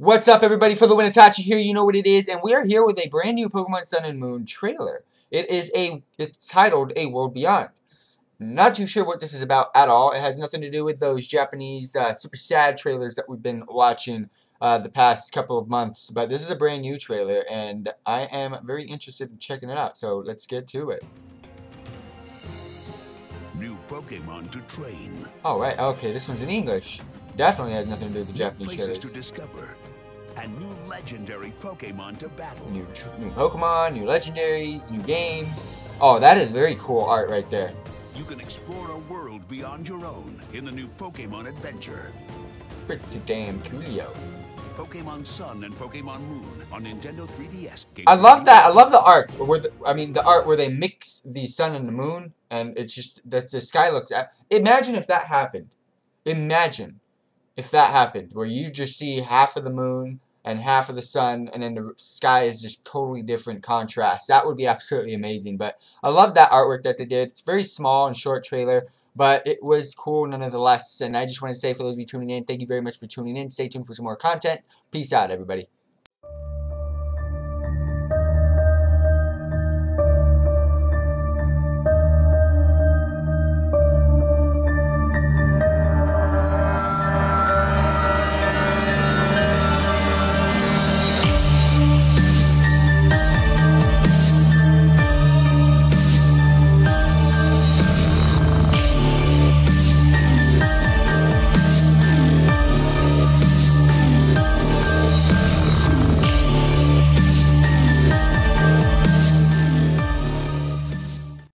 What's up, everybody? For the Win Itachi here, you know what it is, and we are here with a brand new Pokemon Sun and Moon trailer. It is a, it's titled A World Beyond. Not too sure what this is about at all. It has nothing to do with those Japanese uh, super sad trailers that we've been watching uh, the past couple of months. But this is a brand new trailer, and I am very interested in checking it out. So let's get to it. New Pokemon to train. All right. Okay, this one's in English. Definitely has nothing to do with the Japanese Places trailers. to discover. And new legendary Pokemon to battle. New, new Pokemon, new legendaries, new games. Oh, that is very cool art right there. You can explore a world beyond your own in the new Pokemon Adventure. Pretty damn coolio. Pokemon Sun and Pokemon Moon on Nintendo 3DS. Game I love that. I love the art where the, I mean the art where they mix the sun and the moon, and it's just that the sky looks. At, imagine if that happened. Imagine if that happened, where you just see half of the moon and half of the sun, and then the sky is just totally different contrast. That would be absolutely amazing. But I love that artwork that they did. It's very small and short trailer, but it was cool nonetheless. And I just want to say for those of you tuning in, thank you very much for tuning in. Stay tuned for some more content. Peace out, everybody.